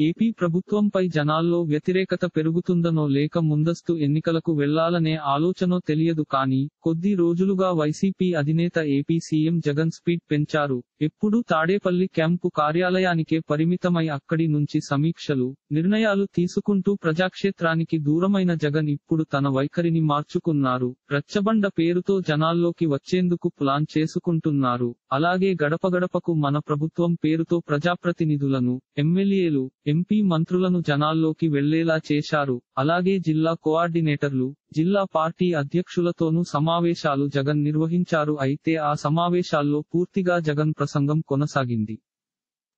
AP ప్రభుత్వంపై జనాల్లో వ్యతిరేకత పెరుగుతుందనో లేక ముందస్తు ఎన్నికలకు వెళ్ళాలనే ఆలోచనో తెలియదు కానీ కొద్ది రోజులుగా వైసీపీ అధినేత ఏపీ సీఎం జగన్ స్పీడ్ పెంచారు. ఎప్పుడూ తాడేపల్లి క్యాంపు కార్యాలయానికే పరిమితమై అక్కడి నుంచి సమీక్షలు నిర్ణయాలు తీసుకుంటూ ప్రజాక్షేత్రానికి దూరమైన జగన్ ఇప్పుడు తన వైఖరిని మార్చుకున్నారు. రచ్చబండ పేరుతో జనాల్లోకి వచ్చేందుకు ప్లాన్ చేసుకుంటున్నారు. అలాగే గడప గడపకు మన ప్రభుత్వం పేరుతో ప్రజాప్రతినిధులను ఎమ్మెల్యేలు ఎంపీ మంత్రులను జనాల్లోకి వెళ్ళేలా చేశారు. అలాగే జిల్లా కోఆర్డినేటర్లు జిల్లా పార్టీ అధ్యక్షులతోనూ సమావేశాలు జగన్ నిర్వహించారు. అయితే ఆ సమావేశాల్లో పూర్తిగా జగన్ ప్రసంగం కొనసాగింది.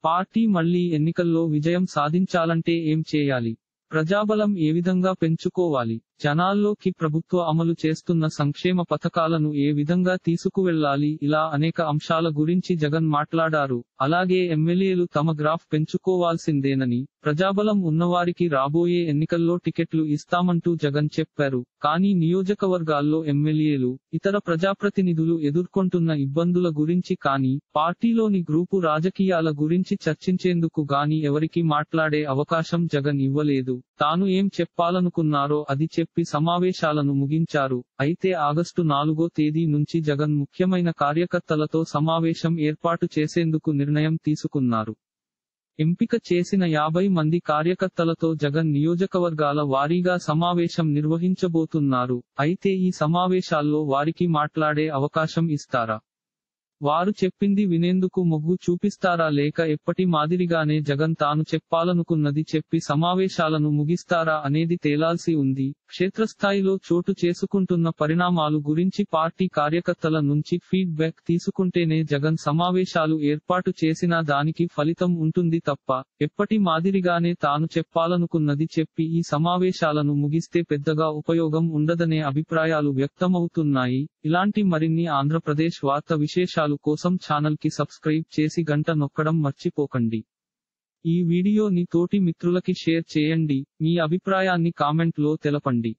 పార్టీ మళ్ళీ ఎన్నికల్లో విజయం సాధించాలంటే ఏం చేయాలి? ప్రజాబలం ఏ విధంగా పెంచుకోవాలి? జనాల్లోకి ప్రభుత్వ అమలు చేస్తున్న సంక్షేమ పథకాలను ఏ విధంగా తీసుకువెళ్ళాలి ఇలా అనేక అంశాల గురించి జగన్ మాట్లాడారు. అలాగే ఎమ్మెల్యేలు తమ గ్రాఫ్ పెంచుకోవాల్సిందేనని ప్రజాబలం ఉన్నవారికి రాబోయే ఎన్నికల్లో టికెట్లు ఇస్తామంటూ జగన్ చెప్పారు. కానీ నియోజకవర్గాల్లో ఎమ్మెల్యేలు ఇతర ప్రజాప్రతినిధులు ఎదుర్కొంటున్న ఇబ్బందుల గురించి కానీ పార్టీలోని గ్రూపు రాజకీయాల గురించి చర్చించేందుకు గాని ఎవరికి మాట్లాడే అవకాశం జగన్ ఇవ్వలేదు. తాను ఏం చెప్పాలనుకున్నారో అది చెప్పి సమావేశాలను ముగించారు. అయితే ఆగస్టు నాలుగో తేదీ నుంచి జగన్ ముఖ్యమైన కార్యకర్తలతో సమావేశం ఏర్పాటు చేసేందుకు నిర్ణయం తీసుకున్నారు. ఎంపిక చేసిన యాభై మంది కార్యకర్తలతో జగన్ నియోజకవర్గాల వారీగా సమావేశం నిర్వహించబోతున్నారు. అయితే ఈ సమావేశాల్లో వారికి మాట్లాడే అవకాశం ఇస్తారా? వారు చెప్పింది వినేందుకు మొగ్గు చూపిస్తారా లేక ఎప్పటి మాదిరిగానే జగన్ తాను చెప్పాలనుకున్నది చెప్పి సమావేశాలను ముగిస్తారా అనేది తేలాల్సి ఉంది. క్షేత్రస్థాయిలో చోటు చేసుకుంటున్న పరిణామాలు గురించి పార్టీ కార్యకర్తల నుంచి ఫీడ్బ్యాక్ తీసుకుంటేనే జగన్ సమావేశాలు ఏర్పాటు చేసినా దానికి ఫలితం ఉంటుంది తప్ప ఎప్పటి మాదిరిగానే తాను చెప్పాలనుకున్నది చెప్పి ఈ సమావేశాలను ముగిస్తే పెద్దగా ఉపయోగం ఉండదనే అభిప్రాయాలు వ్యక్తమవుతున్నాయి. ఇలాంటి మరిన్ని ఆంధ్రప్రదేశ్ వార్త విశేషాలు కోసం ఛానల్కి సబ్స్క్రైబ్ చేసి గంట నొక్కడం మర్చిపోకండి. ఈ వీడియోని తోటి మిత్రులకి షేర్ చేయండి. మీ అభిప్రాయాన్ని కామెంట్లో తెలపండి.